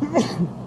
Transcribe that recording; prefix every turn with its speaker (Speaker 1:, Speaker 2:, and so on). Speaker 1: Ha ha ha.